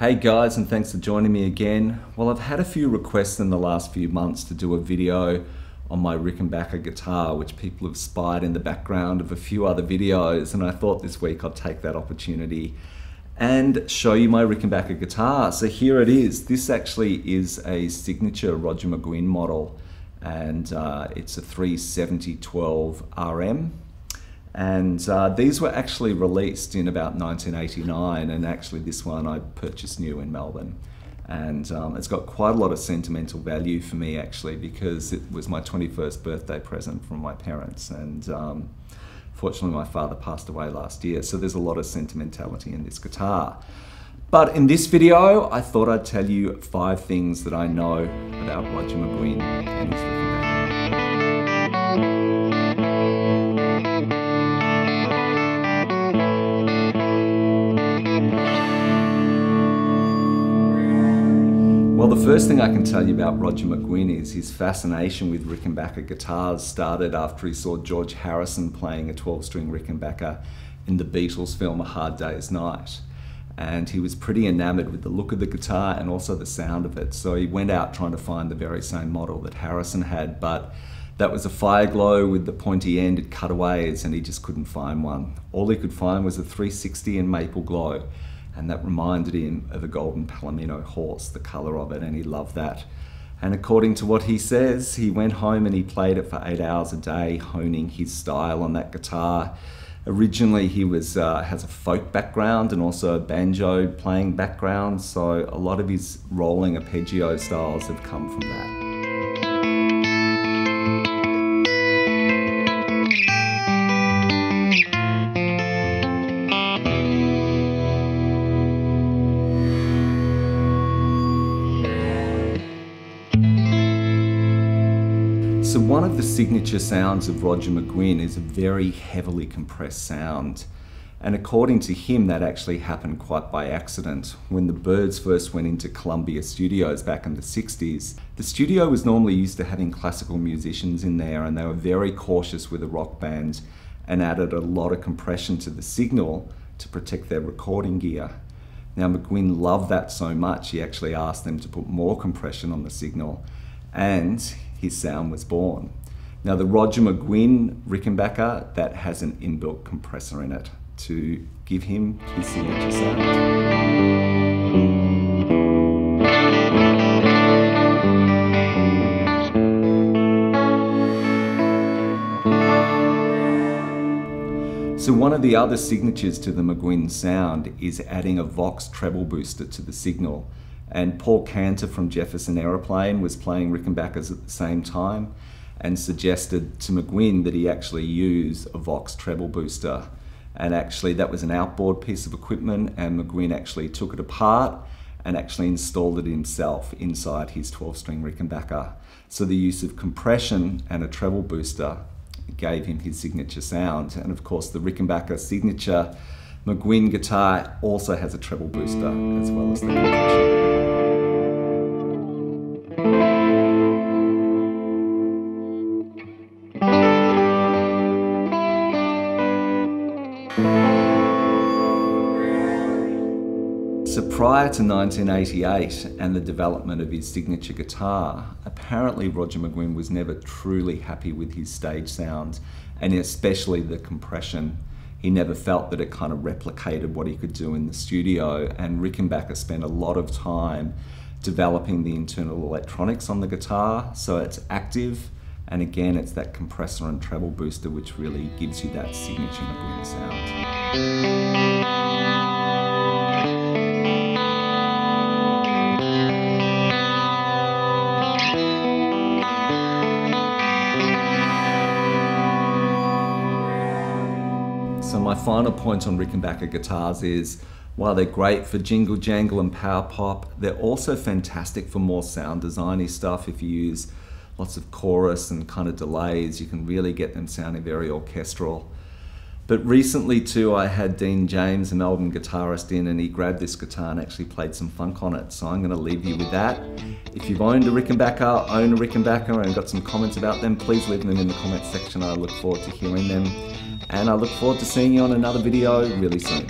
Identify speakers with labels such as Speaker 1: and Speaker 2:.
Speaker 1: Hey guys, and thanks for joining me again. Well, I've had a few requests in the last few months to do a video on my Rickenbacker guitar, which people have spied in the background of a few other videos, and I thought this week I'd take that opportunity and show you my Rickenbacker guitar. So here it is. This actually is a signature Roger McGuinn model, and uh, it's a 37012 RM. And uh, these were actually released in about 1989, and actually, this one I purchased new in Melbourne. And um, it's got quite a lot of sentimental value for me, actually, because it was my 21st birthday present from my parents. And um, fortunately, my father passed away last year, so there's a lot of sentimentality in this guitar. But in this video, I thought I'd tell you five things that I know about Roger McGuinn Well, the first thing I can tell you about Roger McGuinn is his fascination with Rickenbacker guitars started after he saw George Harrison playing a 12 string Rickenbacker in the Beatles film A Hard Day's Night. And he was pretty enamored with the look of the guitar and also the sound of it. So he went out trying to find the very same model that Harrison had, but that was a Fire-Glo with the pointy end cutaways, and he just couldn't find one. All he could find was a 360 in maple glow and that reminded him of a golden palomino horse, the colour of it, and he loved that. And according to what he says, he went home and he played it for eight hours a day, honing his style on that guitar. Originally, he was uh, has a folk background and also a banjo playing background, so a lot of his rolling arpeggio styles have come from that. So one of the signature sounds of Roger McGuinn is a very heavily compressed sound. And according to him, that actually happened quite by accident. When the Byrds first went into Columbia Studios back in the 60s, the studio was normally used to having classical musicians in there, and they were very cautious with a rock band and added a lot of compression to the signal to protect their recording gear. Now, McGuinn loved that so much, he actually asked them to put more compression on the signal, and his sound was born. Now the Roger McGuinn Rickenbacker, that has an inbuilt compressor in it to give him his signature sound. So one of the other signatures to the McGuinn sound is adding a Vox treble booster to the signal. And Paul Kantner from Jefferson Airplane was playing Rickenbackers at the same time and suggested to McGuinn that he actually use a Vox treble booster. And actually, that was an outboard piece of equipment, and McGuinn actually took it apart and actually installed it himself inside his 12 string Rickenbacker. So the use of compression and a treble booster gave him his signature sound. And of course, the Rickenbacker signature McGuinn guitar also has a treble booster as well as the compression. So prior to 1988 and the development of his signature guitar, apparently Roger McGuinn was never truly happy with his stage sound and especially the compression. He never felt that it kind of replicated what he could do in the studio and Rickenbacker spent a lot of time developing the internal electronics on the guitar so it's active and again it's that compressor and treble booster which really gives you that signature McGuinn sound. So my final point on Rickenbacker guitars is while they're great for jingle jangle and power pop, they're also fantastic for more sound designy stuff. If you use lots of chorus and kind of delays, you can really get them sounding very orchestral. But recently too, I had Dean James, a Melbourne guitarist, in and he grabbed this guitar and actually played some funk on it. So I'm going to leave you with that. If you've owned a Rickenbacker, own a Rickenbacker and got some comments about them, please leave them in the comments section. I look forward to hearing them and I look forward to seeing you on another video really soon.